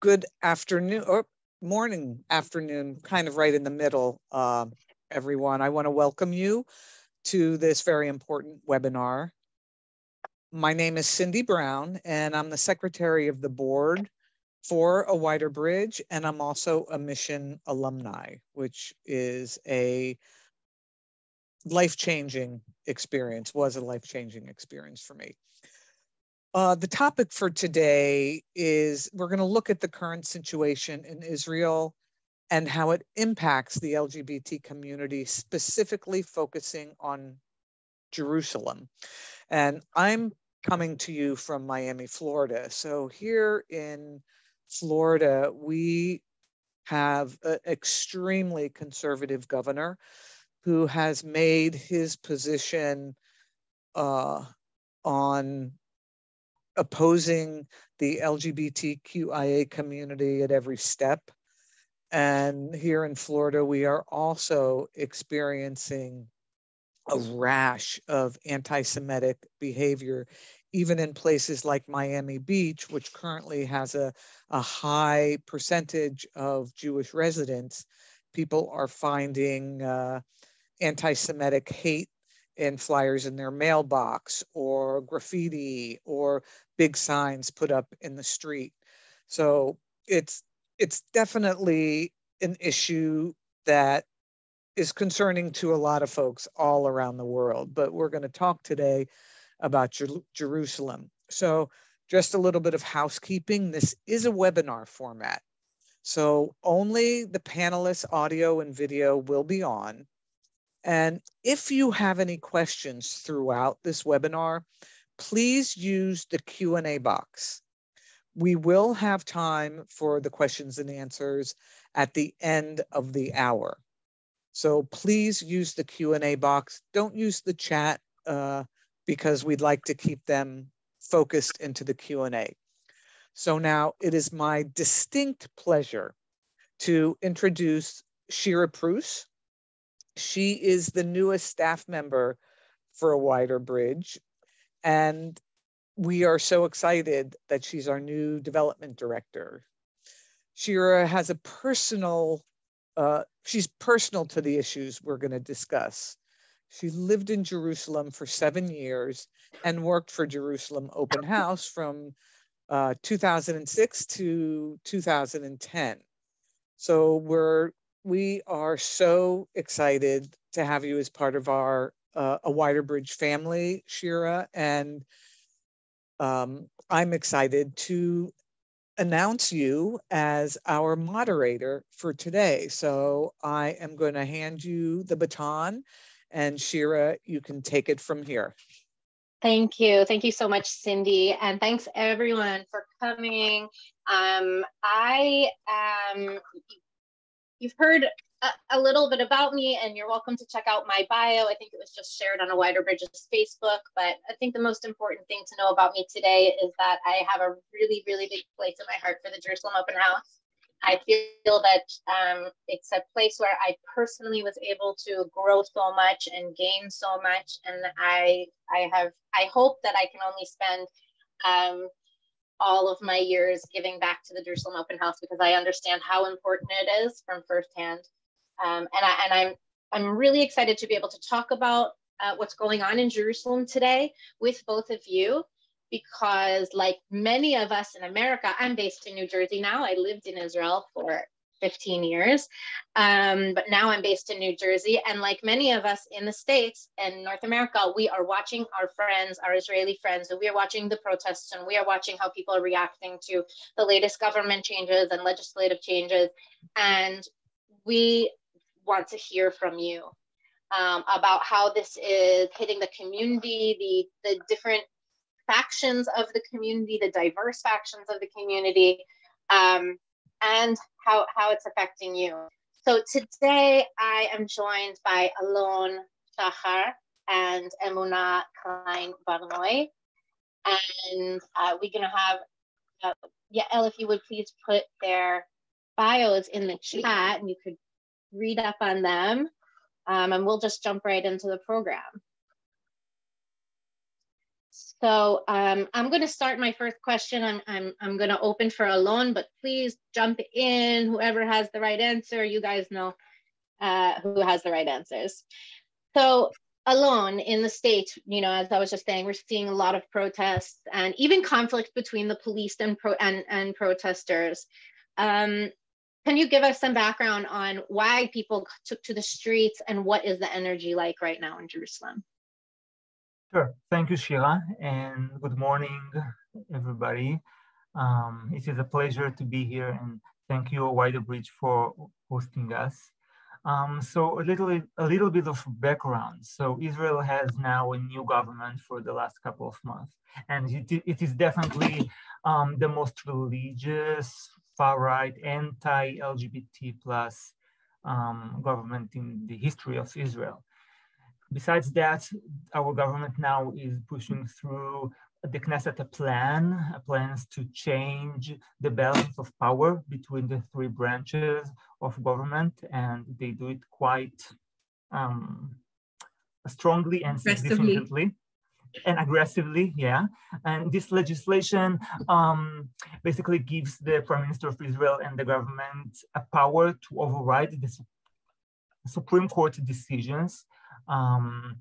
good afternoon or morning, afternoon, kind of right in the middle, uh, everyone. I want to welcome you to this very important webinar. My name is Cindy Brown, and I'm the secretary of the board for A Wider Bridge, and I'm also a mission alumni, which is a life-changing experience, was a life-changing experience for me. Uh, the topic for today is we're going to look at the current situation in Israel and how it impacts the LGBT community, specifically focusing on Jerusalem. And I'm coming to you from Miami, Florida. So here in Florida, we have an extremely conservative governor who has made his position uh, on opposing the LGBTQIA community at every step. And here in Florida, we are also experiencing a rash of anti Semitic behavior, even in places like Miami Beach, which currently has a, a high percentage of Jewish residents. People are finding uh, anti Semitic hate and flyers in their mailbox or graffiti or big signs put up in the street. So it's it's definitely an issue that is concerning to a lot of folks all around the world. But we're going to talk today about Jer- Jerusalem. So just a little bit of housekeeping. This is a webinar format. So only the panelists' audio and video will be on. And if you have any questions throughout this webinar, please use the Q&A box. We will have time for the questions and answers at the end of the hour. So please use the Q&A box. Don't use the chat uh, because we'd like to keep them focused into the Q&A. So now it is my distinct pleasure to introduce Shira Prus, she is the newest staff member for a wider bridge. And we are so excited that she's our new development director. Shira has a personal, uh, she's personal to the issues we're going to discuss. She lived in Jerusalem for seven years and worked for Jerusalem Open House from uh, 2006 to 2010. So we're we are so excited to have you as part of our uh, a wider bridge family, Shira, and um, I'm excited to announce you as our moderator for today. So I am going to hand you the baton, and Shira, you can take it from here. Thank you. Thank you so much, Cindy. And thanks everyone for coming. Um, I am You've heard a, little bit about me and you're welcome to check out my bio. I think it was just shared on a wider bridges Facebook, but I think the most important thing to know about me today is that I have a really, really big place in my heart for the Jerusalem Open House. I feel that um, it's a place where I personally was able to grow so much and gain so much, and I I have I hope that I can only spend um, all of my years giving back to the Jerusalem Open House because I understand how important it is from firsthand. Um, and, I, and I'm, I'm really excited to be able to talk about uh, what's going on in Jerusalem today with both of you because like many of us in America, I'm based in New Jersey now. I lived in Israel for 15 years. Um, but now I'm based in New Jersey. And like many of us in the States and North America, we are watching our friends, our Israeli friends, and we are watching the protests and we are watching how people are reacting to the latest government changes and legislative changes. And we want to hear from you um, about how this is hitting the community, the, the different factions of the community, the diverse factions of the community. Um, and how, how it's affecting you. So today I am joined by Alon Sachar and Emuna Klein Barnoy. And uh, we're going to have, uh, Yael, if you would please put their bios in the chat and you could read up on them. Um, and we'll just jump right into the program. So um, I'm going to start my first question. I'm, I'm, I'm going to open for Alon, but please jump in. Whoever has the right answer, you guys know uh, who has the right answers. So Alon in the state, you know, as I was just saying, we're seeing a lot of protests and even conflict between the police and pro and, and protesters. Um, can you give us some background on why people took to the streets and what is the energy like right now in Jerusalem? Sure. Thank you, Shira, and good morning, everybody. Um, it is a pleasure to be here, and thank you, Wider Bridge, for hosting us. Um, so a little, a little bit of background. So Israel has now a new government for the last couple of months, and it, it is definitely um, the most religious, far-right, anti-LGBT plus um, government in the history of Israel. Besides that, our government now is pushing through the Knesset a plan, a plans to change the balance of power between the three branches of government, and they do it quite um, strongly and significantly and aggressively, yeah. And this legislation um, basically gives the Prime Minister of Israel and the government a power to override the Supreme Court decisions um,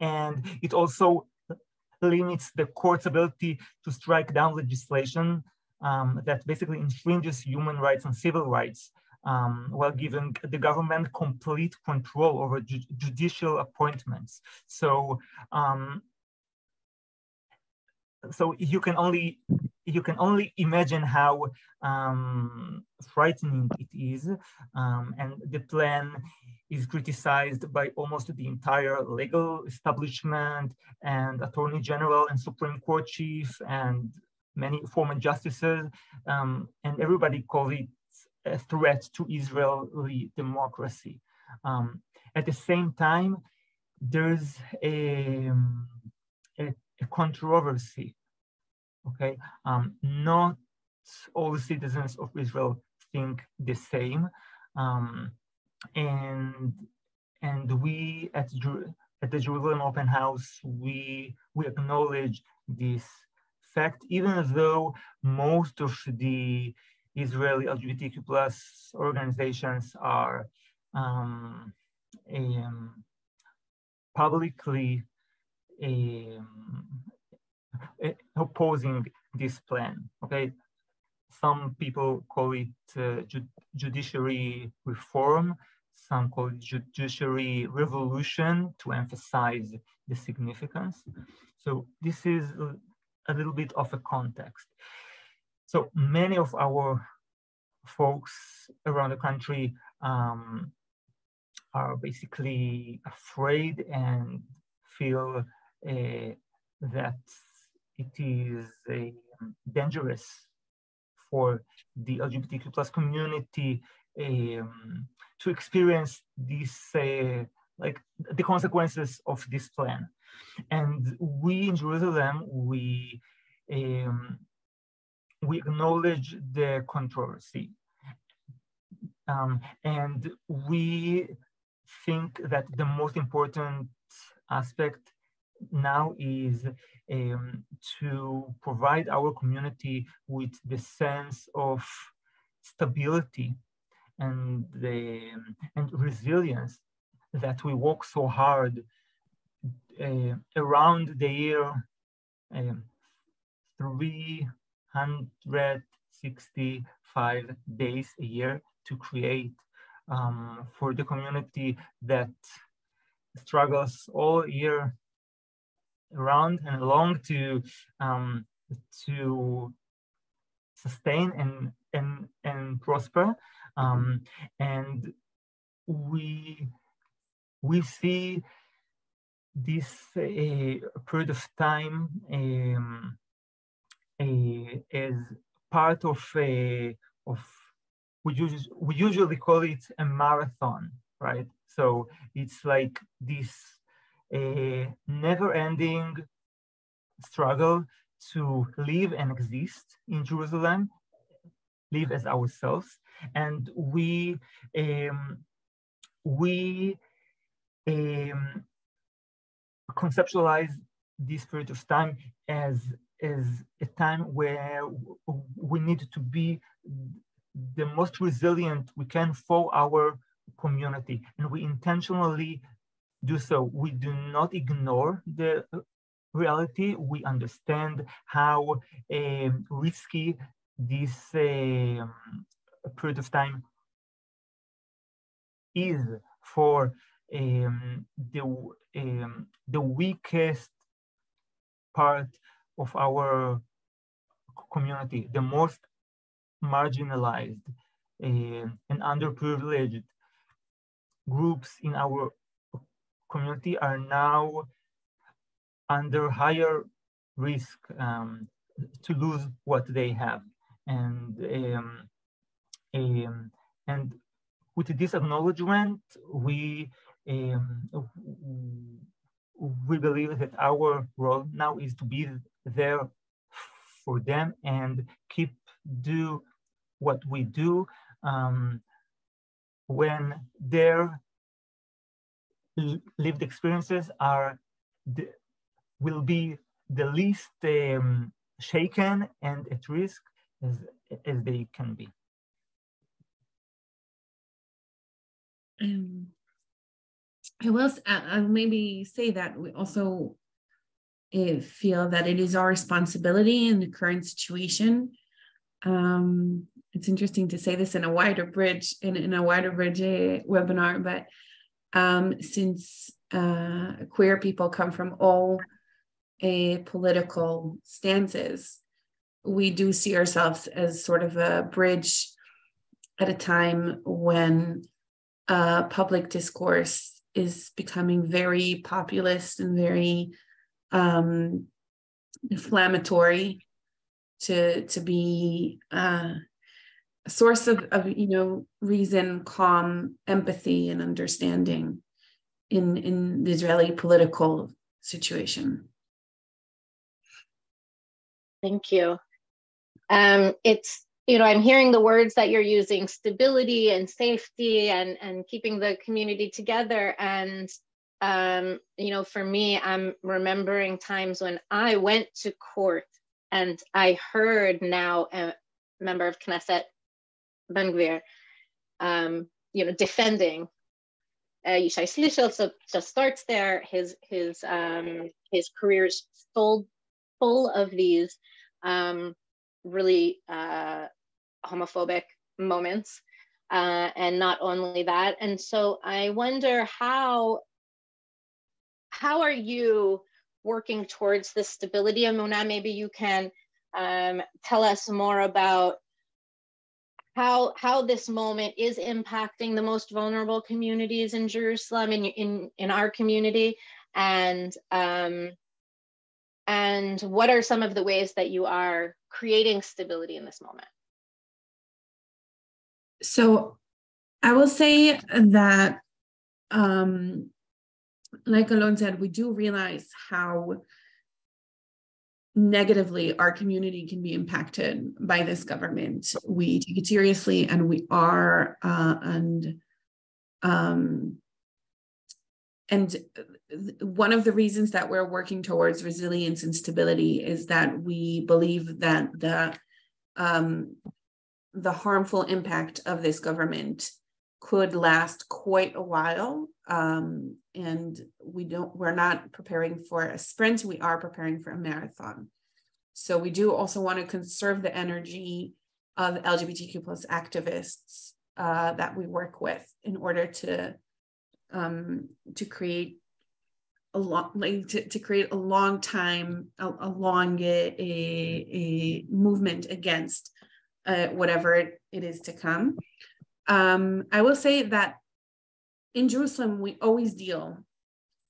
and it also limits the court's ability to strike down legislation um, that basically infringes human rights and civil rights um, while giving the government complete control over ju judicial appointments. So, um, so you can only you can only imagine how um, frightening it is. Um, and the plan is criticized by almost the entire legal establishment and attorney general and Supreme Court chief and many former justices. Um, and everybody calls it a threat to Israeli democracy. Um, at the same time, there's a, a, controversy okay? Um, not all citizens of Israel think the same. Um, and and we at, at the Jerusalem Open House, we, we acknowledge this fact, even though most of the Israeli LGBTQ plus organizations are um, um, publicly opposing this plan. Okay, some people call it uh, ju judiciary reform, some call it judiciary revolution to emphasize the significance. So this is a little bit of a context. So many of our folks around the country um, are basically afraid and feel uh, that it is um, dangerous for the LGBTQ plus community um, to experience this, uh, like the consequences of this plan. And we in Jerusalem, we um, we acknowledge the controversy, um, and we think that the most important aspect now is um, to provide our community with the sense of stability and the and resilience that we work so hard uh, around the year um, 365 days a year to create um, for the community that struggles all year around and along to um, to sustain and and and prosper. Um, and we we see this uh, period of time um, uh, as part of a of we usually, we usually call it a marathon right? So it's like this a never-ending struggle to live and exist in Jerusalem, live as ourselves, and we um, we um, conceptualize this period of time as as a time where we need to be the most resilient we can for our community. And we intentionally do so. We do not ignore the reality. We understand how uh, risky this uh, period of time is for um, the um, the weakest part of our community, the most marginalized uh, and underprivileged groups in our community are now under higher risk um, to lose what they have. And, um, um, and with this acknowledgement, we um, we believe that our role now is to be there for them and keep do what we do um, when their lived experiences are the, will be the least um, shaken and at risk as, as they can be. Um, I will uh, maybe say that we also uh, feel that it is our responsibility in the current situation. Um, it's interesting to say this in a wider bridge in, in a wider bridge uh, webinar, but um, since uh, queer people come from all uh, political stances, we do see ourselves as sort of a bridge at a time when uh, public discourse is becoming very populist and very um, inflammatory to to be uh, a source of, of you know reason, calm, empathy, and understanding in in the Israeli political situation. Thank you. Um, it's you know, I'm hearing the words that you're using, stability and safety and, and keeping the community together. And, um, you know, for me, I'm remembering times when I went to court and I heard now a member of Knesset, Ben Gvir, um, you know, defending uh, Yishai Schlissel. So just starts there. His his um, his career is full full of these um, really uh, homophobic moments. Uh, and not only that. And so I wonder how, how are you working towards this stability? Emuna, maybe you can um, tell us more about how, how this moment is impacting the most vulnerable communities in Jerusalem, in, in, in our community, and um, and what are some of the ways that you are creating stability in this moment? So I will say that, um, like Alon said, we do realize how negatively our community can be impacted by this government. We take it seriously, and we are, uh, and um, and one of the reasons that we're working towards resilience and stability is that we believe that the um, the harmful impact of this government could last quite a while um, and we don't we're not preparing for a sprint we are preparing for a marathon so we do also want to conserve the energy of lgbtq plus activists uh, that we work with in order to um, to create a long like to, to create a long time a, a long a, a movement against uh, whatever it, it is to come. Um, I will say that in Jerusalem, we always deal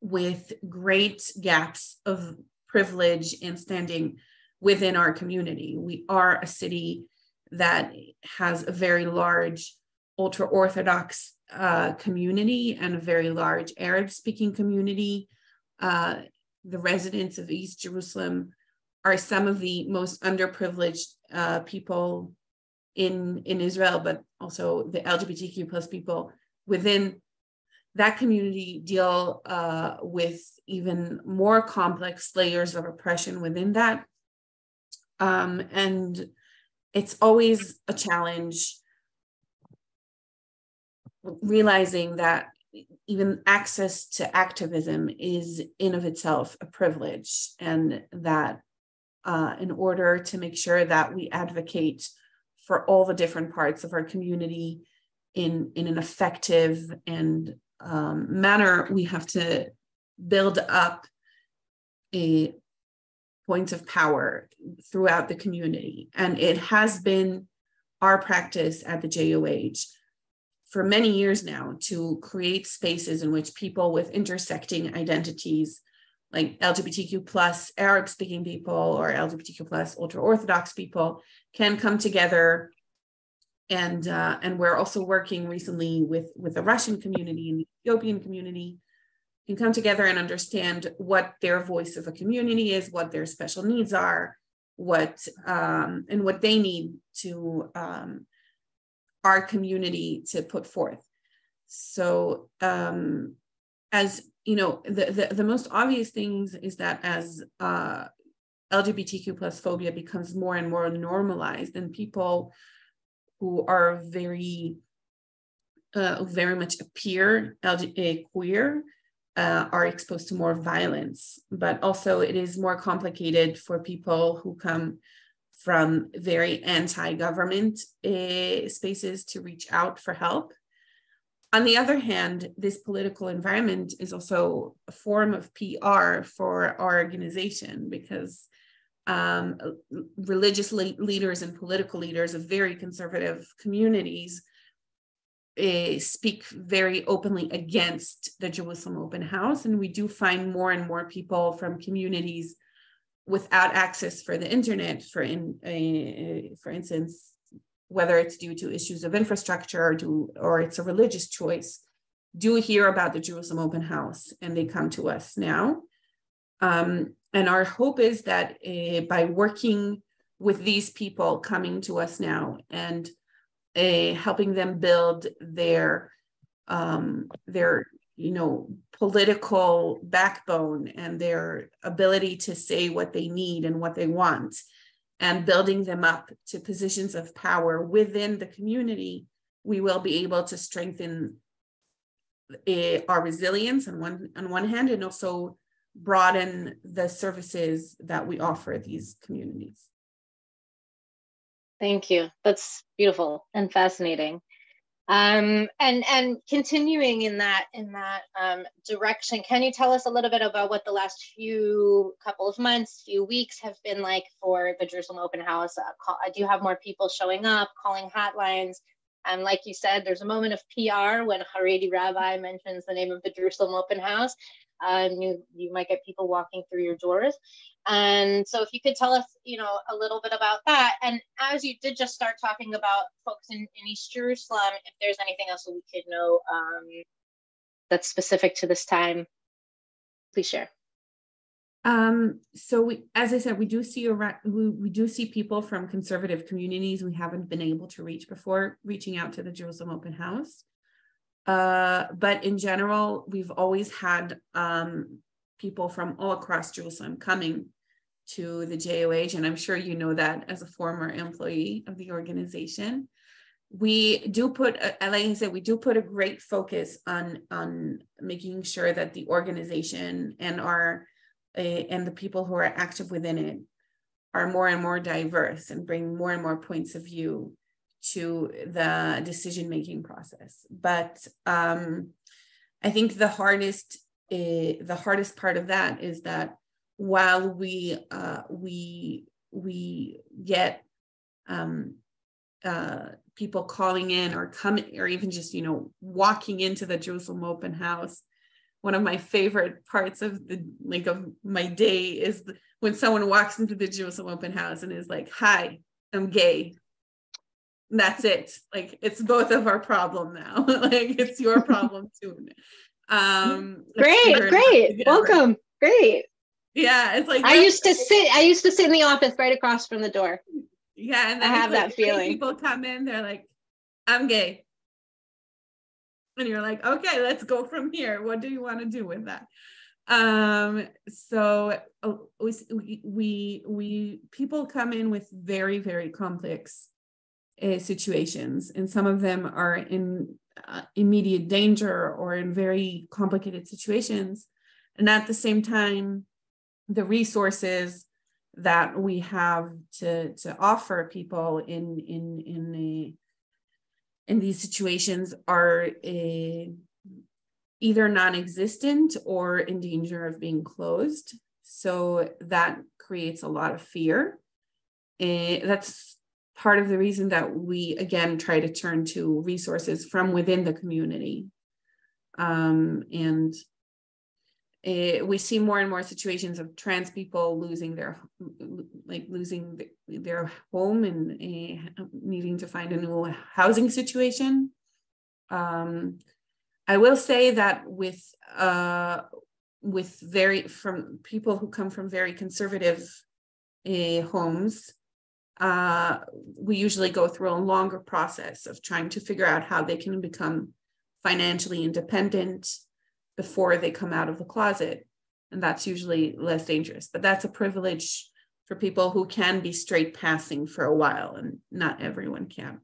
with great gaps of privilege and standing within our community. We are a city that has a very large ultra Orthodox uh, community and a very large Arab speaking community. Uh, the residents of East Jerusalem are some of the most underprivileged uh, people in in Israel, but also the LGBTQ plus people within that community deal uh, with even more complex layers of oppression within that. Um, and it's always a challenge realizing that even access to activism is in of itself a privilege and that uh, in order to make sure that we advocate for all the different parts of our community in, in an effective and um, manner, we have to build up a points of power throughout the community. And it has been our practice at the JOH for many years now to create spaces in which people with intersecting identities like LGBTQ plus Arab speaking people or LGBTQ plus ultra Orthodox people can come together. And, uh, and we're also working recently with, with the Russian community and the Ethiopian community can come together and understand what their voice of a community is, what their special needs are, what um, and what they need to um, our community to put forth. So um, as you know, the, the, the most obvious things is that as uh, LGBTQ plus phobia becomes more and more normalized and people who are very uh, very much appear queer uh, are exposed to more violence, but also it is more complicated for people who come from very anti-government uh, spaces to reach out for help. On the other hand, this political environment is also a form of PR for our organization because um, religious le- leaders and political leaders of very conservative communities uh, speak very openly against the Jerusalem Open House. And we do find more and more people from communities without access for the internet, for in, uh, for instance, whether it's due to issues of infrastructure or, do, or it's a religious choice, do hear about the Jerusalem Open House and they come to us now. Um, and our hope is that uh, by working with these people coming to us now and uh, helping them build their um, their you know political backbone and their ability to say what they need and what they want and building them up to positions of power within the community we will be able to strengthen uh, our resilience on one on one hand and also broaden the services that we offer these communities Thank you. That's beautiful and fascinating. Um, and and continuing in that in that um, direction, can you tell us a little bit about what the last few couple of months, few weeks have been like for the Jerusalem Open House? Uh, call, do you have more people showing up, calling hotlines? And like you said, there's a moment of PR when Haredi Rabbi mentions the name of the Jerusalem Open House. Um, you you might get people walking through your doors. And so if you could tell us, you know, a little bit about that. And as you did just start talking about folks in, in East Jerusalem, if there's anything else that we could know um, that's specific to this time, please share. Um, so we, as I said, we do see a we, we do see people from conservative communities we haven't been able to reach before reaching out to the Jerusalem Open House. Uh, but in general, we've always had um, people from all across Jerusalem coming to the JOH, and I'm sure you know that as a former employee of the organization. We do put, uh, like I said, we do put a great focus on on making sure that the organization and our uh, and the people who are active within it are more and more diverse and bring more and more points of view to the decision making process. But um, I think the hardest uh, the hardest part of that is that while we uh, we we get um, uh, people calling in or coming or even just you know walking into the Jerusalem Open House. One of my favorite parts of the like of my day is when someone walks into the Jerusalem Open House and is like, "Hi, I'm gay." And that's it. Like it's both of our problem now. like it's your problem too. Um, great, great, welcome, great yeah it's like i used to sit i used to sit in the office right across from the door yeah and i have like, that feeling people come in they're like i'm gay and you're like, okay, let's go from here. What do you want to do with that? Um, so uh, we, we, we, people come in with very, very complex uh, situations, and some of them are in uh, immediate danger or in very complicated situations. And at the same time, the resources that we have to to offer people in in in a, in these situations are a, either non-existent or in danger of being closed so that creates a lot of fear and that's part of the reason that we again try to turn to resources from within the community. Um, and it, we see more and more situations of trans people losing their like losing their home and uh, needing to find a new housing situation. Um, i will say that with uh, with very from people who come from very conservative uh, homes uh, we usually go through a longer process of trying to figure out how they can become financially independent before they come out of the closet. And that's usually less dangerous. But that's a privilege for people who can be straight passing for a while, and not everyone can.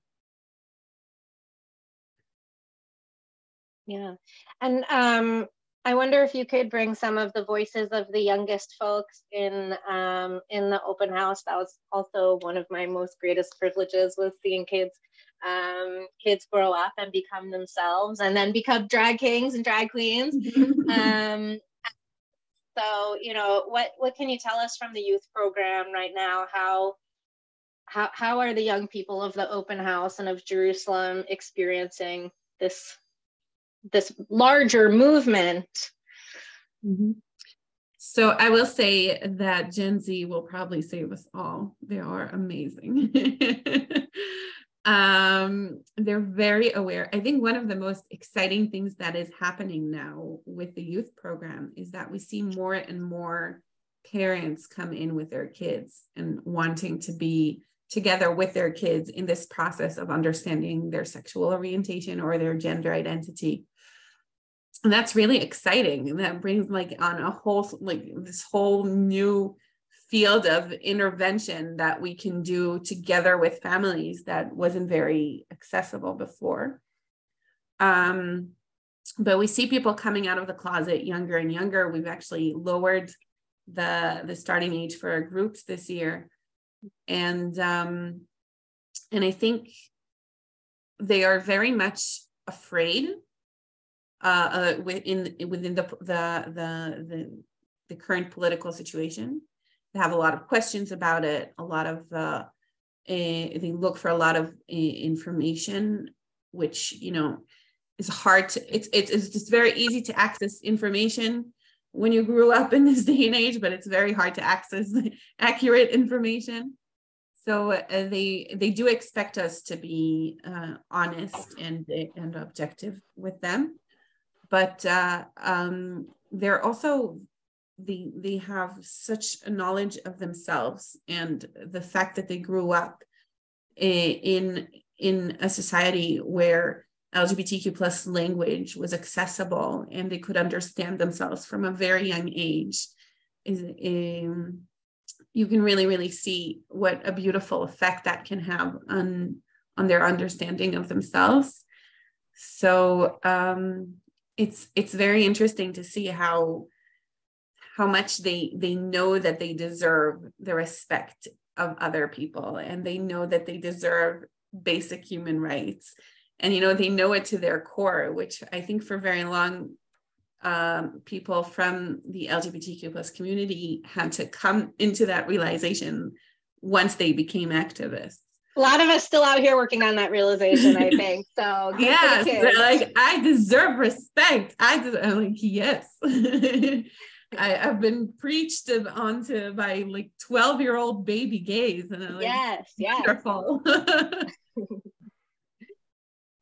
Yeah. And um, I wonder if you could bring some of the voices of the youngest folks in um, in the open house. That was also one of my most greatest privileges was seeing kids um, kids grow up and become themselves and then become drag kings and drag queens. um, so, you know, what, what can you tell us from the youth program right now? How, how, how are the young people of the open house and of Jerusalem experiencing this, this larger movement? Mm-hmm. So I will say that Gen Z will probably save us all. They are amazing. um, they're very aware. I think one of the most exciting things that is happening now with the youth program is that we see more and more parents come in with their kids and wanting to be together with their kids in this process of understanding their sexual orientation or their gender identity and that's really exciting that brings like on a whole like this whole new field of intervention that we can do together with families that wasn't very accessible before. Um, but we see people coming out of the closet younger and younger. We've actually lowered the the starting age for our groups this year, and um, and I think they are very much afraid uh, uh, within within the the the the, the current political situation They have a lot of questions about it, a lot of uh, a, they look for a lot of uh, information, which you know is hard to. It's it's it's just very easy to access information when you grew up in this day and age, but it's very hard to access accurate information. So uh, they they do expect us to be uh, honest and and objective with them, but uh, um, they're also they they have such a knowledge of themselves and the fact that they grew up in in a society where lgbtq plus language was accessible and they could understand themselves from a very young age is um, you can really really see what a beautiful effect that can have on on their understanding of themselves. So um it's it's very interesting to see how how much they they know that they deserve the respect of other people and they know that they deserve basic human rights. And you know they know it to their core which i think for very long um, people from the lgbtq plus community had to come into that realization once they became activists a lot of us still out here working on that realization i think so yes they're like i deserve respect i deserve, I'm like yes I, have been preached onto by like 12 year old baby gays. And I'm like, yes, yes. Wonderful.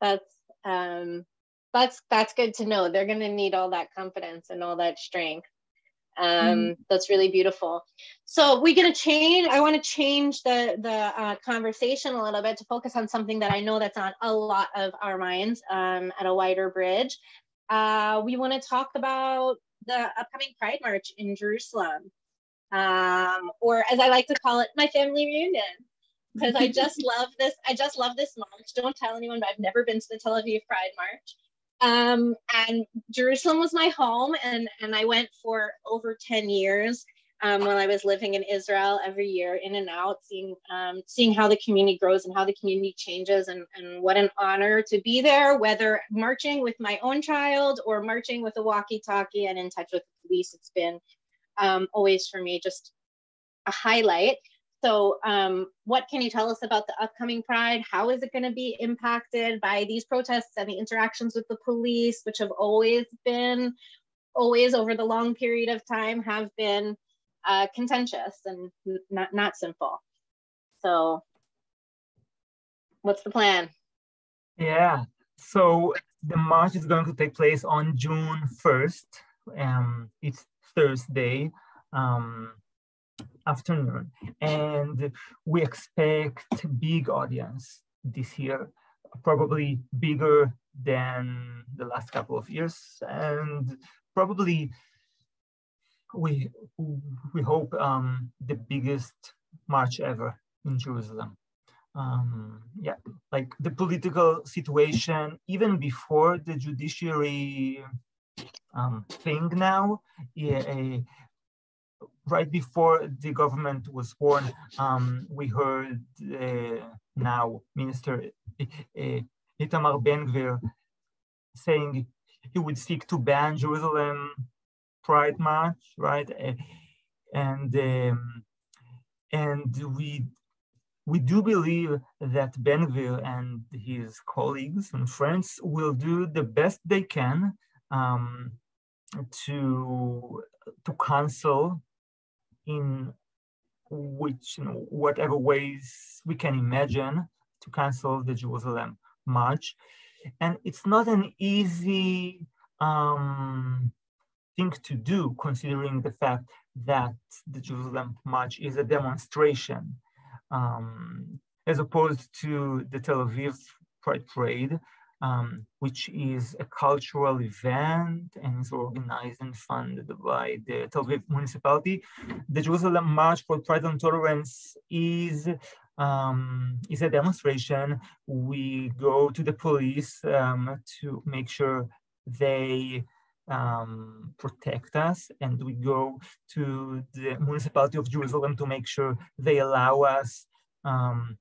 that's um that's that's good to know. They're gonna need all that confidence and all that strength. Um, mm. That's really beautiful. So we're gonna change. I want to change the the uh, conversation a little bit to focus on something that I know that's on a lot of our minds um, at a wider bridge. Uh, we want to talk about the upcoming Pride March in Jerusalem, um, or as I like to call it, my family reunion. Because I just love this. I just love this march. Don't tell anyone, but I've never been to the Tel Aviv Pride March. Um, and Jerusalem was my home, and, and I went for over 10 years um, while I was living in Israel every year, in and out, seeing, um, seeing how the community grows and how the community changes, and, and what an honor to be there, whether marching with my own child or marching with a walkie talkie and in touch with the police. It's been um, always for me just a highlight. So, um, what can you tell us about the upcoming Pride? How is it going to be impacted by these protests and the interactions with the police, which have always been, always over the long period of time, have been uh, contentious and not not simple. So, what's the plan? Yeah. So the march is going to take place on June first. Um, it's Thursday. Um, afternoon. And we expect big audience this year, probably bigger than the last couple of years. And probably we, we hope um, the biggest march ever in Jerusalem. Um, yeah, like the political situation, even before the judiciary um, thing now, yeah, right before the government was born, um, we heard uh, now Minister uh, Itamar Ben-Gvir saying he would seek to ban Jerusalem Pride March, right? And um, and we we do believe that Ben-Gvir and his colleagues and friends will do the best they can um, to to cancel in which, you know, whatever ways we can imagine to cancel the Jerusalem March. And it's not an easy um, thing to do, considering the fact that the Jerusalem March is a demonstration, um, as opposed to the Tel Aviv Pride Parade, um, which is a cultural event and is organized and funded by the Tel Aviv municipality. The Jerusalem March for Pride and Tolerance is um, is a demonstration. We go to the police um, to make sure they um, protect us, and we go to the municipality of Jerusalem to make sure they allow us um,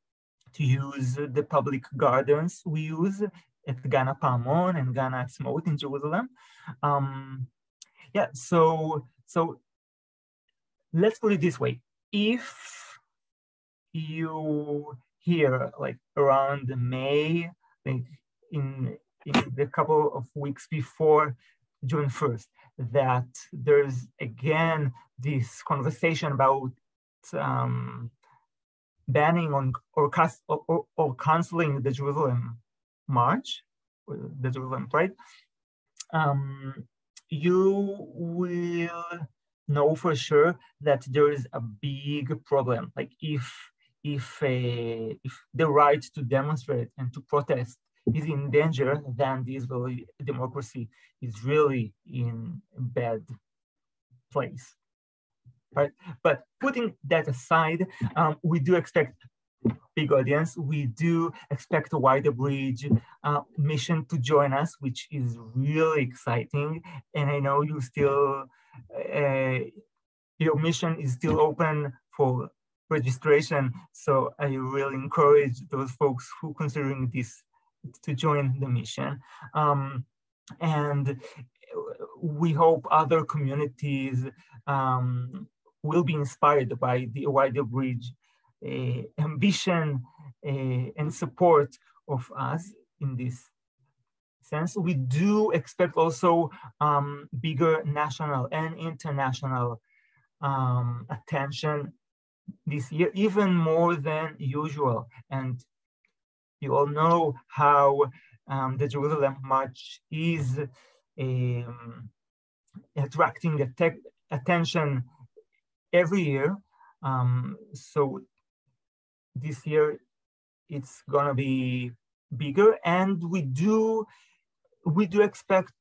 to use the public gardens we use at Gan HaPa'amon and Gan Ha'atzmaut in Jerusalem. Um, yeah, so so let's put it this way: if you hear like around May, like in in the couple of weeks before June 1st, that there's again this conversation about um, banning on or, or, or canceling the Jerusalem March, the Jerusalem Pride, um, you will know for sure that there is a big problem. Like if if a, if the right to demonstrate and to protest is in danger, then the Israeli democracy is really in bad place. Right, but putting that aside, um, we do expect big audience. We do expect a wider bridge uh, mission to join us, which is really exciting. And I know you still, uh, your mission is still open for registration. So I really encourage those folks who considering this to join the mission. Um, and we hope other communities um, will be inspired by the wider bridge uh, ambition uh, and support of us in this sense. We do expect also um, bigger national and international um, attention this year, even more than usual. And you all know how um, the Jerusalem March is um, attracting attention every year. Um, so this year it's gonna be bigger and we do we do expect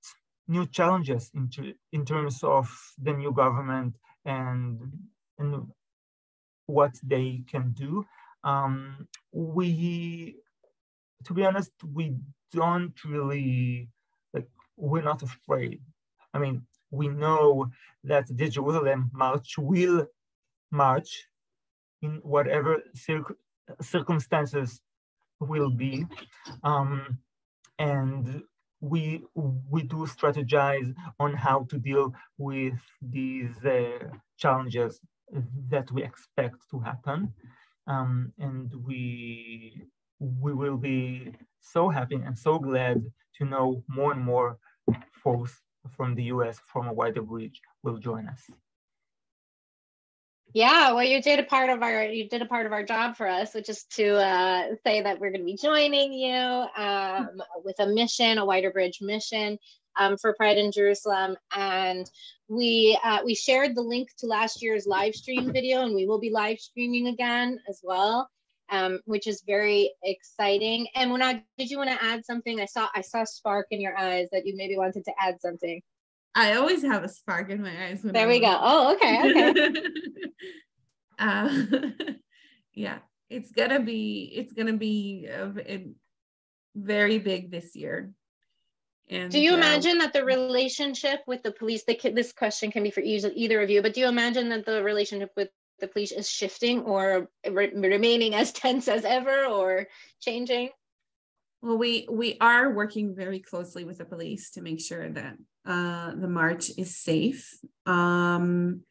new challenges in, in terms of the new government and, and what they can do. Um, we, to be honest, we don't really, like, we're not afraid. I mean, we know that the Jerusalem March will march in whatever cir- circumstances will be. Um, and we we do strategize on how to deal with these uh, challenges that we expect to happen um, and we we will be so happy and so glad to know more and more folks from the US from a wider bridge will join us. Yeah, well, you did a part of our you did a part of our job for us, which is to uh, say that we're going to be joining you um, with a mission, a wider bridge mission um, for Pride in Jerusalem, and we uh, we shared the link to last year's live stream video, and we will be live streaming again as well, um, which is very exciting. And when I did you want to add something? I saw I saw spark in your eyes that you maybe wanted to add something. I always have a spark in my eyes. there I'm we go. Oh, okay. Okay. uh, yeah, it's gonna be it's gonna be a, a very big this year. And do you uh, imagine that the relationship with the police? The, this question can be for either, either of you, but do you imagine that the relationship with the police is shifting or re remaining as tense as ever or changing? Well, we we are working very closely with the police to make sure that uh, the march is safe. Um,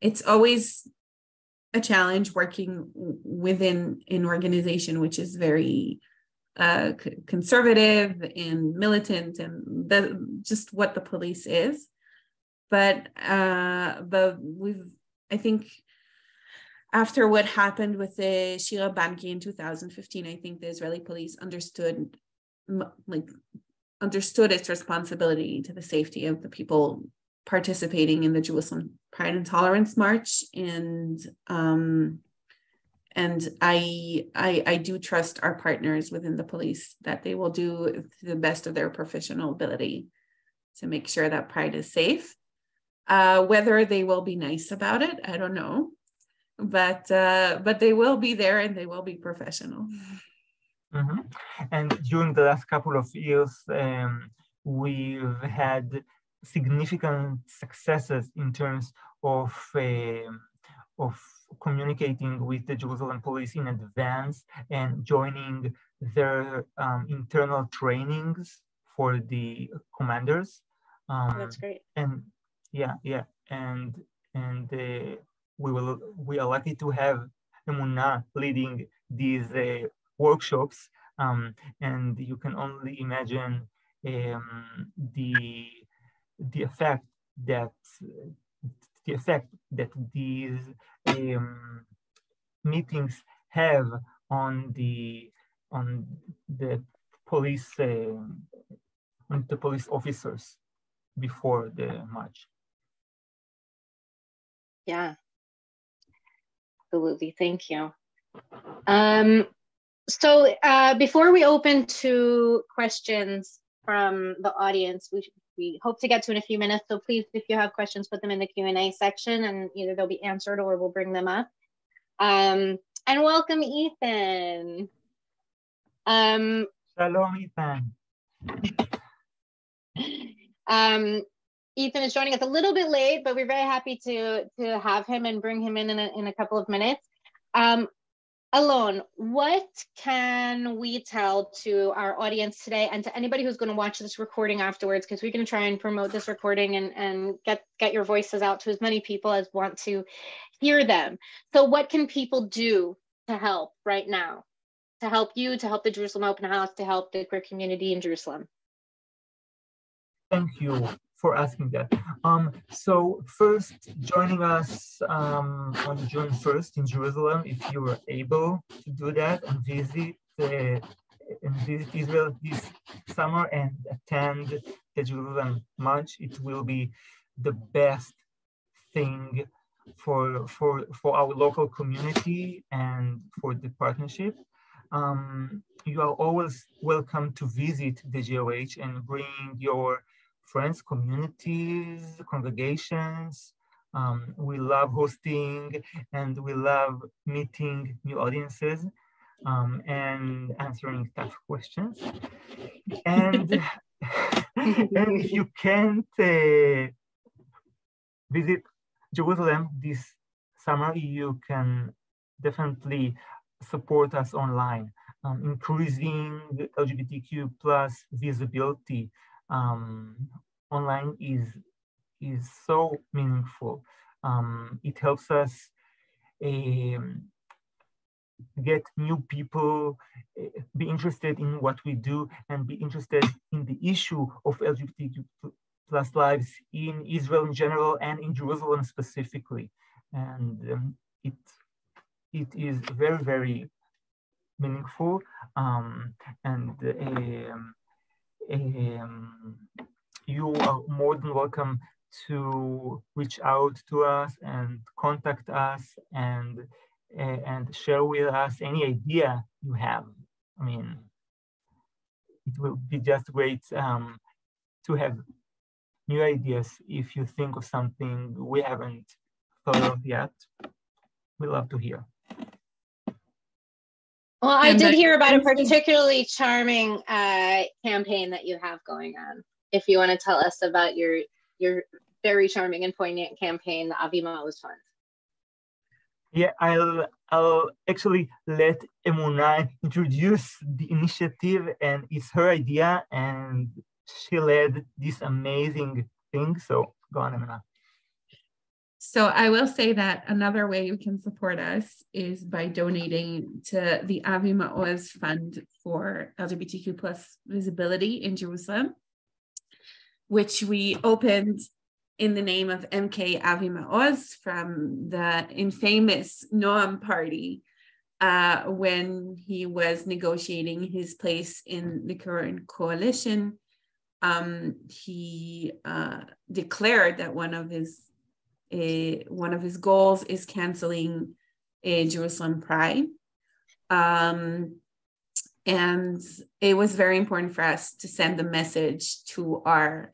it's always a challenge working within an organization which is very uh, conservative and militant, and the, just what the police is. But uh, but we've I think after what happened with the Shira Banki in 2015, I think the Israeli police understood like understood its responsibility to the safety of the people participating in the Jerusalem Pride and Tolerance March, and um, and I, I I do trust our partners within the police that they will do the best of their professional ability to make sure that Pride is safe. Uh, whether they will be nice about it, I don't know, but uh, but they will be there and they will be professional. Mm -hmm. And during the last couple of years, um, we've had significant successes in terms of uh, of communicating with the Jerusalem police in advance and joining their um, internal trainings for the commanders. Um, That's great. And yeah, yeah, and and uh, we will we are lucky to have Emuna leading these uh, workshops, um, and you can only imagine um, the the effect that the effect that these um, meetings have on the on the police uh, on the police officers before the march. Yeah, absolutely. Thank you. Um, so uh, before we open to questions from the audience, we, we hope to get to in a few minutes. So please, if you have questions, put them in the Q&A section and either they'll be answered or we'll bring them up. Um, and welcome, Ethan. Um, Shalom, Ethan. um, Ethan is joining us a little bit late, but we're very happy to, to have him and bring him in in a, in a couple of minutes. Um, Alon, what can we tell to our audience today and to anybody who's going to watch this recording afterwards? Because we're going to try and promote this recording and, and get, get your voices out to as many people as want to hear them. So, what can people do to help right now? To help you, to help the Jerusalem Open House, to help the queer community in Jerusalem? Thank you for asking that. Um, so first, joining us um, on June 1st in Jerusalem, if you were able to do that and visit uh, and visit Israel this summer and attend the Jerusalem March, it will be the best thing for for for our local community and for the partnership. Um, you are always welcome to visit the GOH and bring your friends, communities, congregations. Um, we love hosting and we love meeting new audiences um, and answering tough questions. And, and if you can't uh, visit Jerusalem this summer, you can definitely support us online, um, increasing LGBTQ plus visibility um, online is is so meaningful. Um, it helps us um, get new people, uh, be interested in what we do, and be interested in the issue of LGBTQ plus lives in Israel in general and in Jerusalem specifically. And um, it it is very very meaningful um, and um, um, you are more than welcome to reach out to us and contact us and and share with us any idea you have. I mean, it will be just great um, to have new ideas if you think of something we haven't thought of yet. We love to hear. Well, I did hear about a particularly charming uh, campaign that you have going on. If you want to tell us about your your very charming and poignant campaign, the Avi Maoz Fund. Yeah, I'll I'll actually let Emuna introduce the initiative, and it's her idea, and she led this amazing thing. So go on, Emuna. So I will say that another way you can support us is by donating to the Avi Maoz Fund for LGBTQ plus visibility in Jerusalem, which we opened in the name of MK Avi Maoz from the infamous Noam Party uh, when he was negotiating his place in the current coalition. Um, he uh, declared that one of his uh, one of his goals is canceling a Jerusalem Pride. Um, and it was very important for us to send the message to our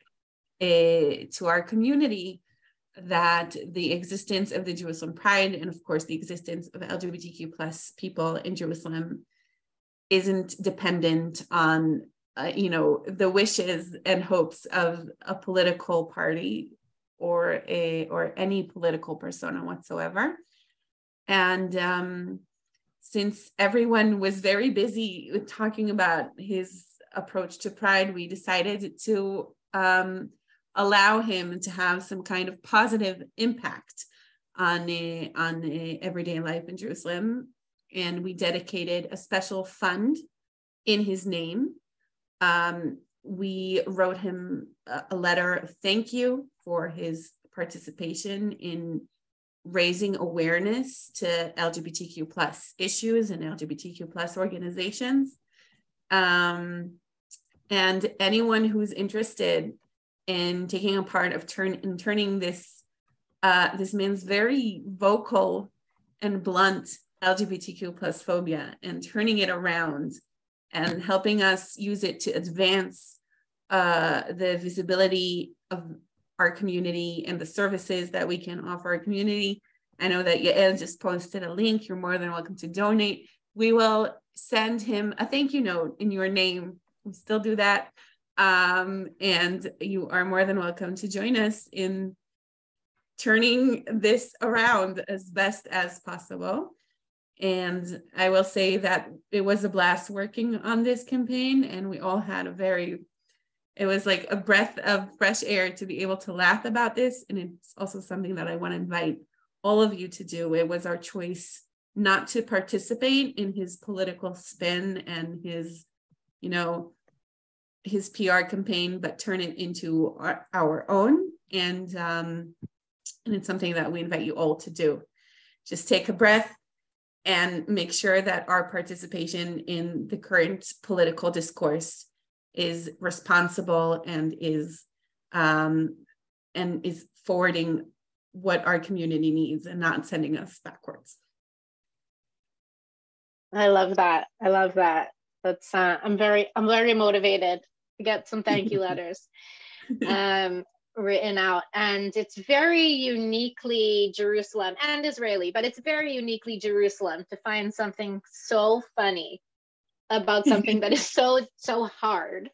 uh, to our community that the existence of the Jerusalem Pride and of course the existence of LGBTQ plus people in Jerusalem isn't dependent on uh, you know the wishes and hopes of a political party or a or any political persona whatsoever. And um, since everyone was very busy talking about his approach to pride, we decided to um, allow him to have some kind of positive impact on a, on a everyday life in Jerusalem. And we dedicated a special fund in his name. Um, we wrote him a letter of thank you for his participation in raising awareness to LGBTQ plus issues and LGBTQ plus organizations. Um, and anyone who's interested in taking a part of turn in turning this uh, this man's very vocal and blunt LGBTQ plus phobia and turning it around and helping us use it to advance uh, the visibility of our community and the services that we can offer our community. I know that Yael just posted a link. You're more than welcome to donate. We will send him a thank you note in your name. We still do that. Um, and you are more than welcome to join us in turning this around as best as possible. And I will say that it was a blast working on this campaign, and we all had a very it was like a breath of fresh air to be able to laugh about this. And it's also something that I want to invite all of you to do. It was our choice not to participate in his political spin and his, you know, his PR campaign, but turn it into our, our own. And um, and it's something that we invite you all to do. Just take a breath and make sure that our participation in the current political discourse is responsible and is um, and is forwarding what our community needs and not sending us backwards. I love that. I love that. That's uh, I'm very I'm very motivated to get some thank you letters um, written out, and it's very uniquely Jerusalem and Israeli, but it's very uniquely Jerusalem to find something so funny about something that is so so hard,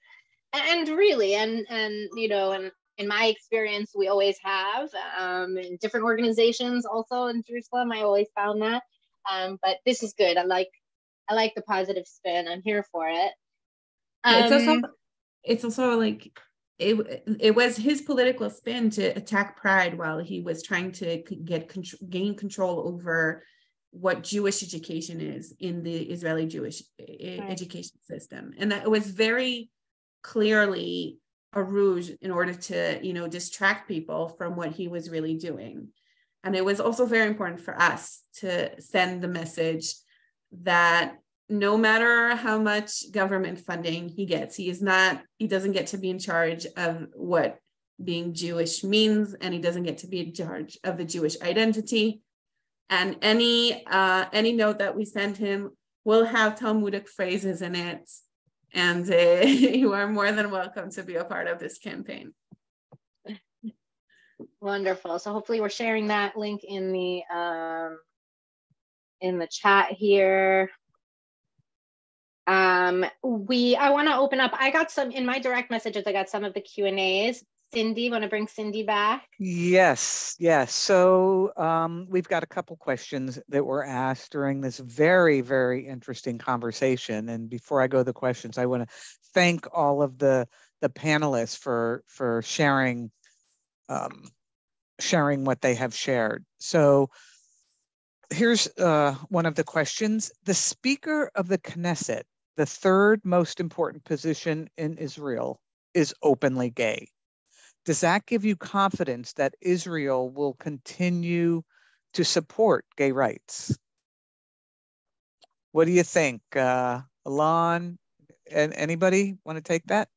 and really, and and you know, and in my experience, we always have um, in different organizations also in Jerusalem. I always found that. Um, but this is good. I like I like the positive spin. I'm here for it. Um, it's also it's also like it, it was his political spin to attack pride while he was trying to get gain control over what Jewish education is in the Israeli Jewish right. education system, and that it was very clearly a rouge in order to you know distract people from what he was really doing. And it was also very important for us to send the message that no matter how much government funding he gets, he is not, he doesn't get to be in charge of what being Jewish means, and he doesn't get to be in charge of the Jewish identity. And any uh, any note that we send him will have Talmudic phrases in it, and uh, you are more than welcome to be a part of this campaign. Wonderful. So hopefully we're sharing that link in the um, in the chat here. Um, we, I want to open up. I got some in my direct messages. I got some of the Q and A's. Cindy, want to bring Cindy back? Yes, yes. So um, we've got a couple questions that were asked during this very, very interesting conversation. And before I go to the questions, I want to thank all of the the panelists for for sharing um, sharing what they have shared. So here's uh, one of the questions. The Speaker of the Knesset, the third most important position in Israel, is openly gay. Does that give you confidence that Israel will continue to support gay rights? What do you think? Uh, Alon, and anybody want to take that?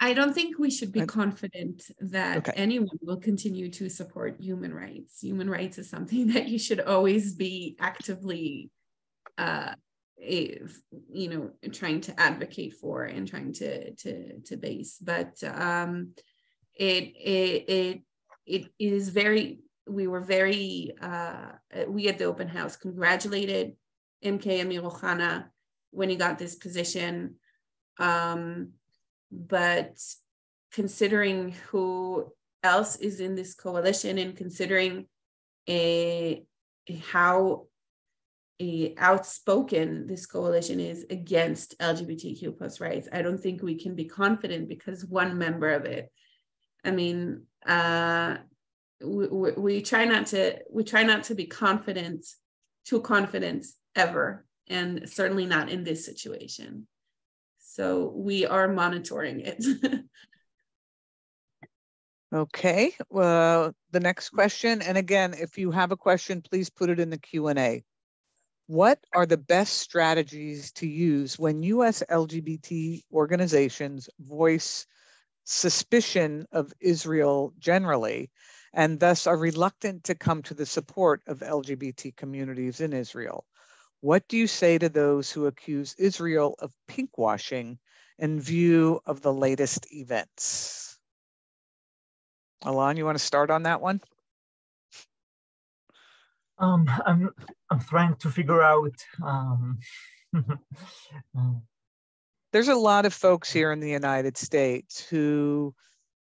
I don't think we should be confident that okay. anyone will continue to support human rights. Human rights is something that you should always be actively, uh, if, you know, trying to advocate for and trying to to to base. But um, it it it it is very. We were very. Uh, we at the open house congratulated MK Amir Ohana when he got this position. Um, but considering who else is in this coalition and considering a, how a outspoken this coalition is against LGBTQ plus rights, I don't think we can be confident because one member of it. I mean, uh, we, we, we try not to we try not to be confident, too confident ever, and certainly not in this situation. So we are monitoring it. okay, well, the next question, and again, if you have a question, please put it in the Q&A. What are the best strategies to use when US LGBT organizations voice suspicion of Israel generally, and thus are reluctant to come to the support of LGBT communities in Israel? What do you say to those who accuse Israel of pinkwashing in view of the latest events? Alon, you want to start on that one? Um, I'm I'm trying to figure out. Um, There's a lot of folks here in the United States who,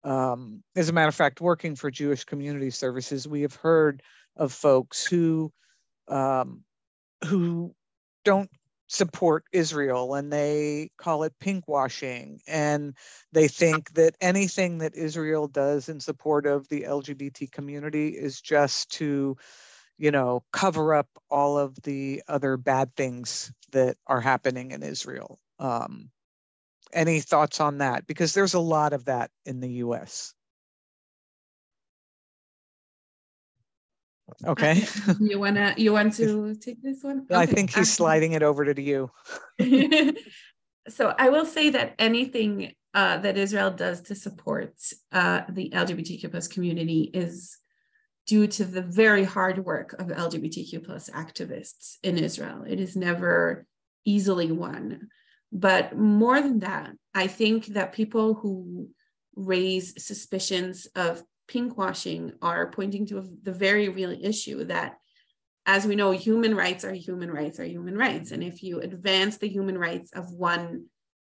um, as a matter of fact, working for Jewish Community Services, we have heard of folks who um, who don't support Israel and they call it pinkwashing and they think that anything that Israel does in support of the LGBT community is just to you know cover up all of the other bad things that are happening in Israel um, any thoughts on that because there's a lot of that in the US Okay. you wanna you want to take this one? Okay. I think he's sliding it over to you. so I will say that anything uh, that Israel does to support uh, the LGBTQ plus community is due to the very hard work of LGBTQ plus activists in Israel. It is never easily won. But more than that, I think that people who raise suspicions of pinkwashing are pointing to the very real issue that as we know, human rights are human rights are human rights. And if you advance the human rights of one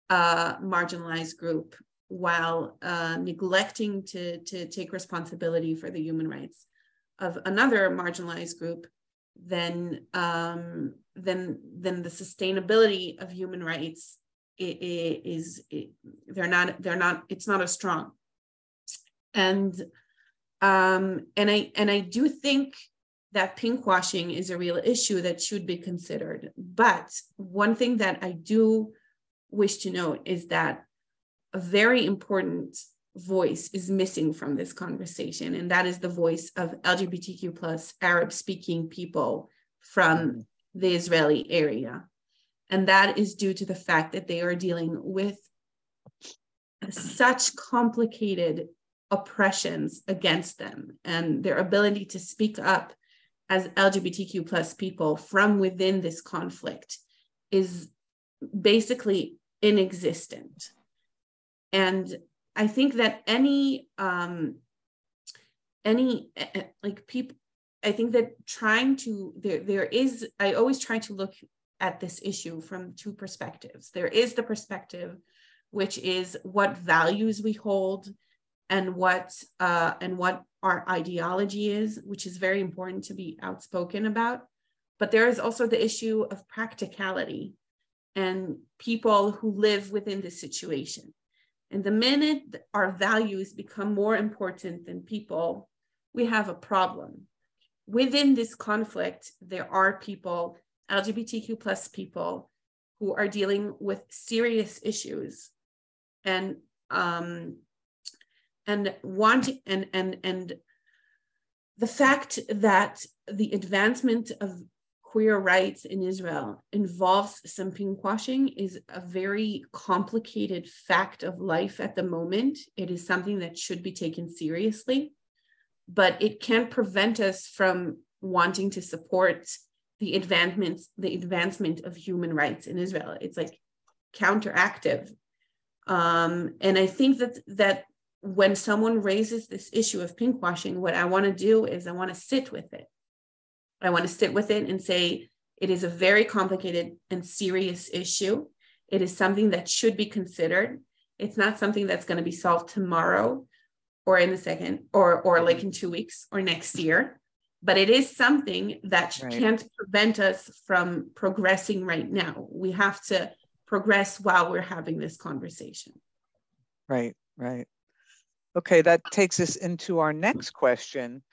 uh, marginalized group while uh, neglecting to, to take responsibility for the human rights of another marginalized group, then um, then then the sustainability of human rights is, is they're not they're not it's not as strong. And um, and I and I do think that pinkwashing is a real issue that should be considered. But one thing that I do wish to note is that a very important voice is missing from this conversation, and that is the voice of LGBTQ plus Arab speaking people from mm-hmm. the Israeli area. And that is due to the fact that they are dealing with such complicated oppressions against them and their ability to speak up as LGBTQ plus people from within this conflict is basically inexistent. And I think that any um, any eh, eh, like people, I think that trying to there there is I always try to look at this issue from two perspectives. There is the perspective which is what values we hold and what uh, and what our ideology is, which is very important to be outspoken about. But there is also the issue of practicality and people who live within this situation. And the minute our values become more important than people, we have a problem. Within this conflict, there are people, LGBTQ plus people, who are dealing with serious issues and um, and want and and and the fact that the advancement of queer rights in Israel involves some pinkwashing is a very complicated fact of life at the moment. It is something that should be taken seriously, but it can't prevent us from wanting to support the advancements, the advancement of human rights in Israel. It's like counteractive. Um, and I think that that when someone raises this issue of pinkwashing, what I want to do is I want to sit with it. I want to sit with it and say it is a very complicated and serious issue. It is something that should be considered. It's not something that's going to be solved tomorrow or in a second or or like in 2 weeks or next year, but it is something that right. can't prevent us from progressing right now. We have to progress while we're having this conversation. Right, right. Okay, that takes us into our next question.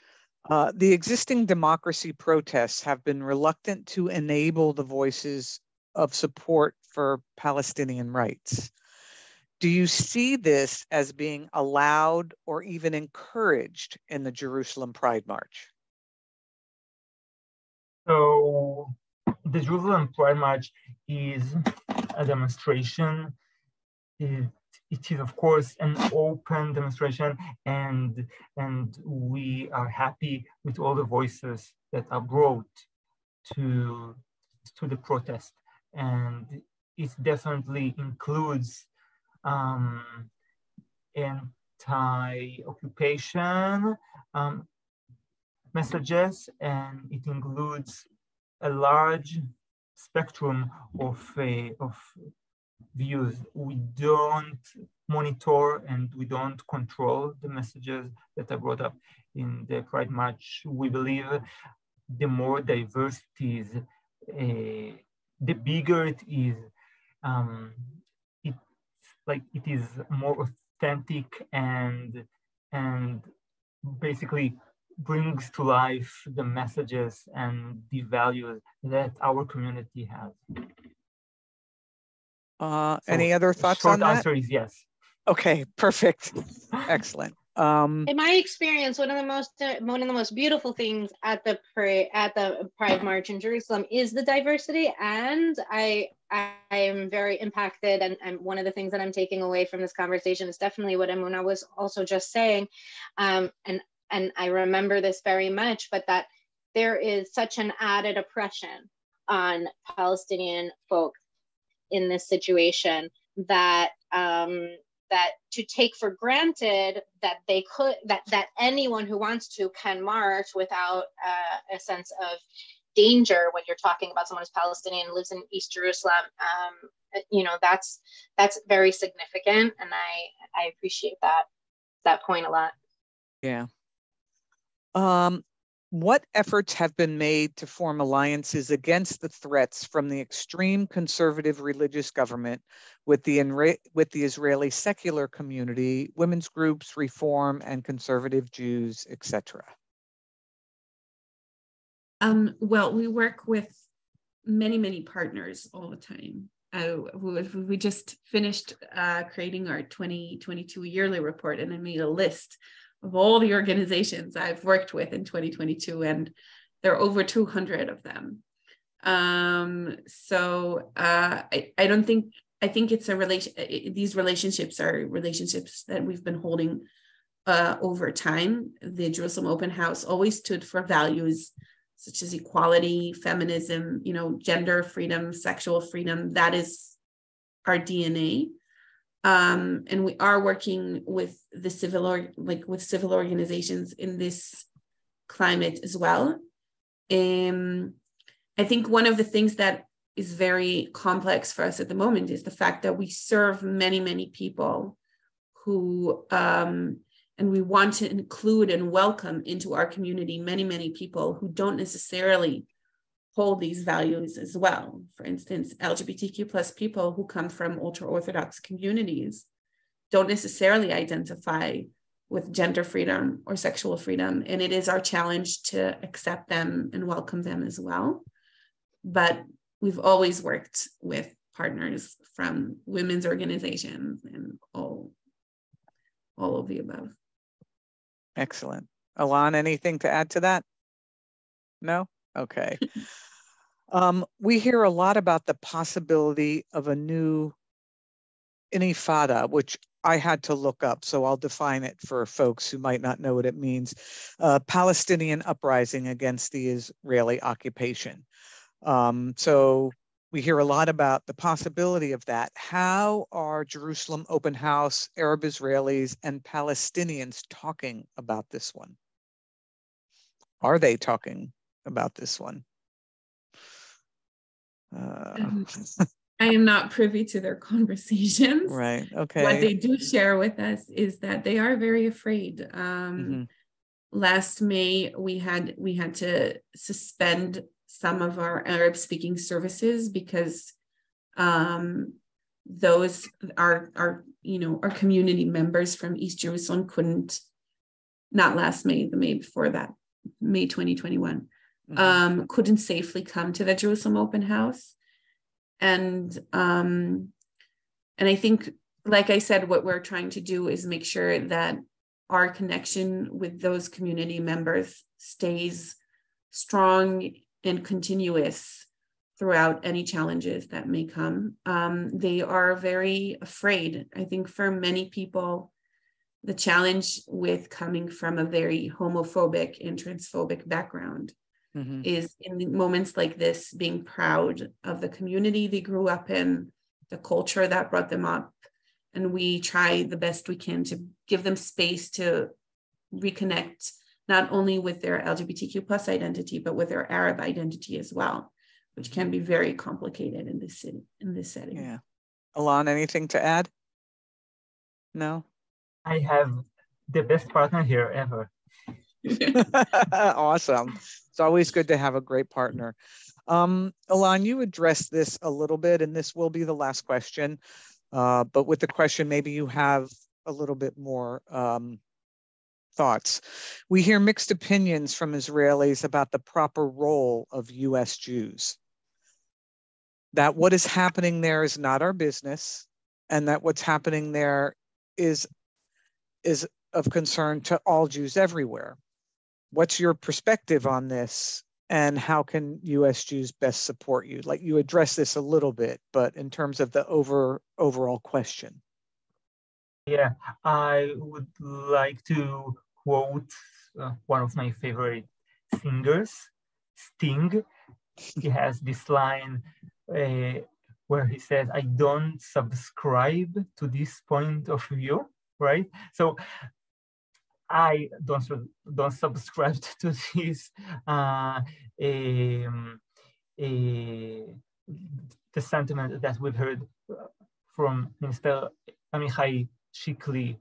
Uh, the existing democracy protests have been reluctant to enable the voices of support for Palestinian rights. Do you see this as being allowed or even encouraged in the Jerusalem Pride March? So, the Jerusalem Pride March is a demonstration. It is of course an open demonstration and and we are happy with all the voices that are brought to to the protest. And it definitely includes um, anti-occupation um, messages and it includes a large spectrum of, uh, of views. We don't monitor and we don't control the messages that are brought up in the Pride March. We believe the more diversity is, uh, the bigger it is. Um, it like it is more authentic and and basically brings to life the messages and the values that our community has. Uh, so any other thoughts on that? answer is yes. Okay, perfect. Excellent. Um, In my experience, one of the most uh, one of the most beautiful things at the Pride at the Pride March in Jerusalem is the diversity, and I I am very impacted. And, and one of the things that I'm taking away from this conversation is definitely what Emuna was also just saying, um, and and I remember this very much. But that there is such an added oppression on Palestinian folks in this situation that um, that to take for granted that they could that that anyone who wants to can march without uh, a sense of danger when you're talking about someone who's Palestinian lives in East Jerusalem. Um, you know that's that's very significant, and I I appreciate that that point a lot. Yeah. Um, what efforts have been made to form alliances against the threats from the extreme conservative religious government with the, with the Israeli secular community, women's groups, reform and conservative Jews, etc.? Um, well, we work with many, many partners all the time. Uh, we, we, just finished uh, creating our 2022 yearly report and I made a list of all the organizations I've worked with in 2022, and there are over 200 of them. Um, so uh, I, I don't think I think it's a relation. These relationships are relationships that we've been holding uh, over time. The Jerusalem Open House always stood for values such as equality, feminism, you know, gender freedom, sexual freedom. That is our DNA um, and we are working with the civil or like with civil organizations in this climate as well. Um, I think one of the things that is very complex for us at the moment is the fact that we serve many many people who um, and we want to include and welcome into our community many many people who don't necessarily hold these values as well. For instance, LGBTQ plus people who come from ultra Orthodox communities don't necessarily identify with gender freedom or sexual freedom. And it is our challenge to accept them and welcome them as well. But we've always worked with partners from women's organizations and all, all of the above. Excellent. Alon, anything to add to that? No? Okay. um, we hear a lot about the possibility of a new intifada, which I had to look up, so I'll define it for folks who might not know what it means. Uh, Palestinian uprising against the Israeli occupation. Um, so we hear a lot about the possibility of that. How are Jerusalem Open House, Arab Israelis, and Palestinians talking about this one? Are they talking about this one. Uh, um, I am not privy to their conversations. Right. Okay. What they do share with us is that they are very afraid. Um, mm-hmm. Last May, we had we had to suspend some of our Arab speaking services because um, those are our you know our community members from East Jerusalem couldn't not last May, the May before that, May 2021, mm-hmm. um, couldn't safely come to the Jerusalem Open House. And um, and I think, like I said, what we're trying to do is make sure that our connection with those community members stays strong and continuous throughout any challenges that may come. Um, they are very afraid. I think for many people, the challenge with coming from a very homophobic and transphobic background mm-hmm. is in moments like this being proud of the community they grew up in, the culture that brought them up. And we try the best we can to give them space to reconnect not only with their LGBTQ plus identity, but with their Arab identity as well, which can be very complicated in this city, in this setting. Yeah. Alon, anything to add? No? I have the best partner here ever. awesome. It's always good to have a great partner. Um, Alon, you addressed this a little bit, and this will be the last question. Uh, but with the question, maybe you have a little bit more um, thoughts. We hear mixed opinions from Israelis about the proper role of US Jews. That what is happening there is not our business, and that what's happening there is is of concern to all Jews everywhere. What's your perspective on this and how can US Jews best support you? Like you address this a little bit, but in terms of the over overall question. Yeah, I would like to quote uh, one of my favorite singers, Sting. He has this line uh, where he says, I don't subscribe to this point of view, right? So I don't, don't subscribe to this uh, um, a, the sentiment that we've heard from Minister Amichai Chikli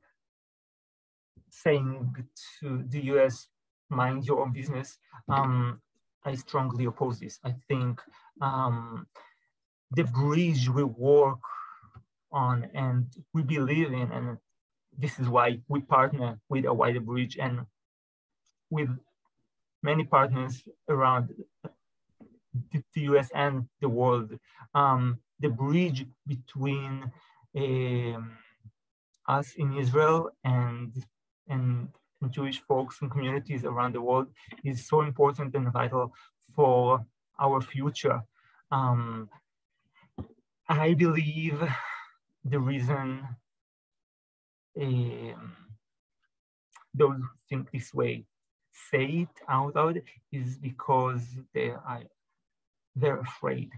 saying to the US, mind your own business. Um, I strongly oppose this. I think um, the bridge we work on and we believe in, and this is why we partner with a wider bridge and with many partners around the US and the world. Um, the bridge between um, us in Israel and, and Jewish folks and communities around the world is so important and vital for our future. Um, I believe the reason um, those who think this way say it out loud is because they are they're afraid.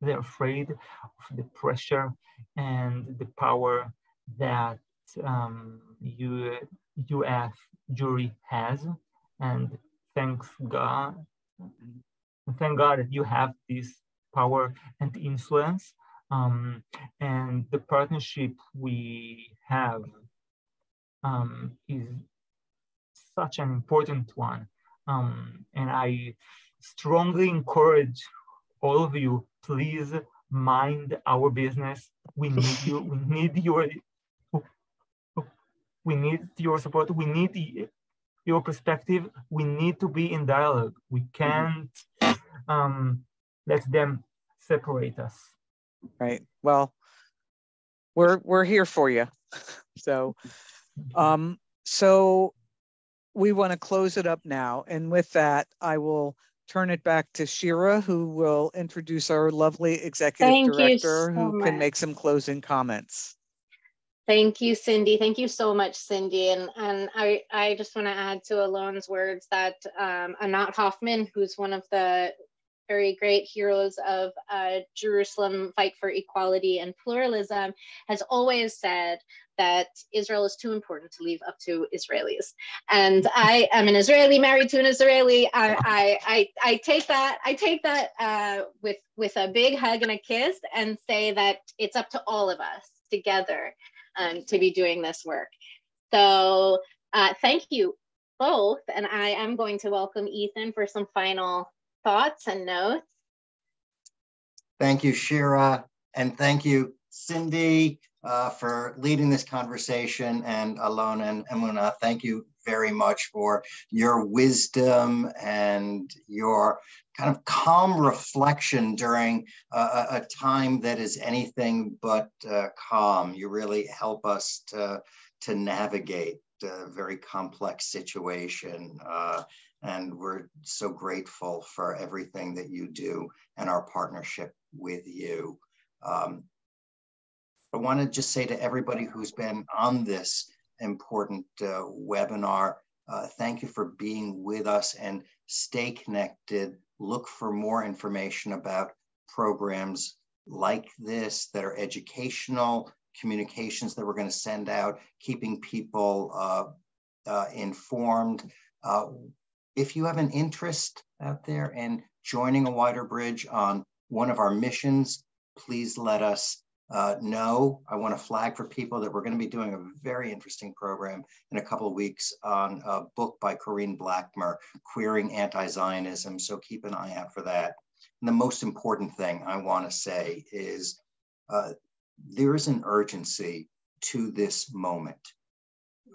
They're afraid of the pressure and the power that um, U, US Jewry has. And thanks God, thank God that you have this power and influence. Um, and the partnership we have um, is such an important one. Um, and I strongly encourage all of you, please mind our business. We need you. We need your. We need your support. We need your perspective. We need to be in dialogue. We can't um, let them separate us. Right. Well, we're we're here for you. So, um, so we want to close it up now, and with that, I will turn it back to Shira, who will introduce our lovely executive Thank director, so who much. can make some closing comments. Thank you, Cindy. Thank you so much, Cindy. And, and I, I just want to add to Alon's words that um, Anat Hoffman, who's one of the very great heroes of uh, Jerusalem fight for equality and pluralism, has always said that Israel is too important to leave up to Israelis. And I am an Israeli married to an Israeli. I, I, I, I take that, I take that uh, with, with a big hug and a kiss and say that it's up to all of us together um, to be doing this work. So uh, thank you both. And I am going to welcome Ethan for some final thoughts and notes. Thank you, Shira. And thank you, Cindy, uh, for leading this conversation. And Alon and Emuna, thank you very much for your wisdom and your kind of calm reflection during a, a time that is anything but uh, calm. You really help us to, to navigate a very complex situation. Uh, and we're so grateful for everything that you do and our partnership with you. Um, I want to just say to everybody who's been on this important uh, webinar, uh, thank you for being with us and stay connected. Look for more information about programs like this that are educational, communications that we're going to send out, keeping people uh, uh informed. If you have an interest out there in joining a wider bridge on one of our missions, please let us uh, know. I want to flag for people that we're going to be doing a very interesting program in a couple of weeks on a book by Corinne Blackmer, Queering Anti-Zionism. So keep an eye out for that. And the most important thing I want to say is uh, there is an urgency to this moment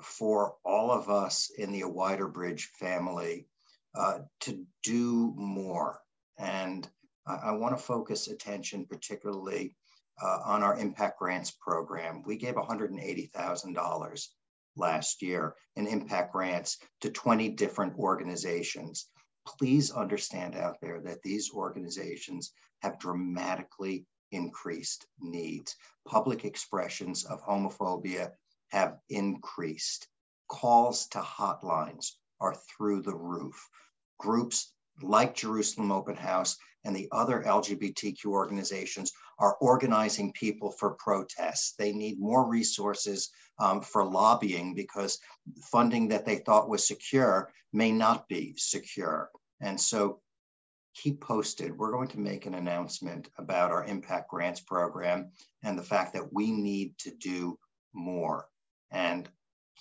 for all of us in the Wider Bridge family uh, to do more. And I, I want to focus attention particularly uh, on our impact grants program. We gave $180,000 last year in impact grants to 20 different organizations. Please understand out there that these organizations have dramatically increased needs. Public expressions of homophobia have increased. Calls to hotlines are through the roof. Groups like Jerusalem Open House and the other LGBTQ organizations are organizing people for protests. They need more resources um, for lobbying because funding that they thought was secure may not be secure. And so keep posted. We're going to make an announcement about our impact grants program and the fact that we need to do more. And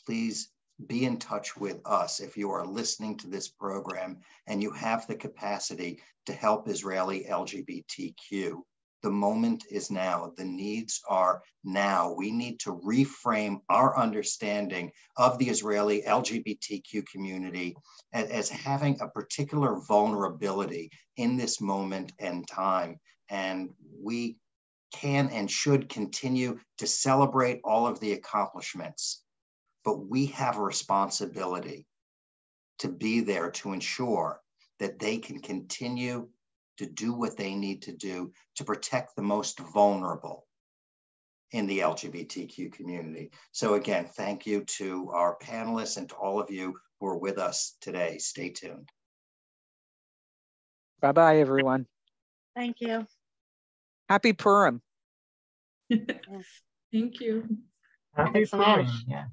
please be in touch with us if you are listening to this program and you have the capacity to help Israeli LGBTQ. The moment is now. The needs are now. We need to reframe our understanding of the Israeli LGBTQ community as, as having a particular vulnerability in this moment and time. And we can and should continue to celebrate all of the accomplishments but we have a responsibility to be there to ensure that they can continue to do what they need to do to protect the most vulnerable in the LGBTQ community. So again, thank you to our panelists and to all of you who are with us today. Stay tuned. Bye-bye, everyone. Thank you. Happy Purim. Thank you. Happy Thanks so much. Yeah.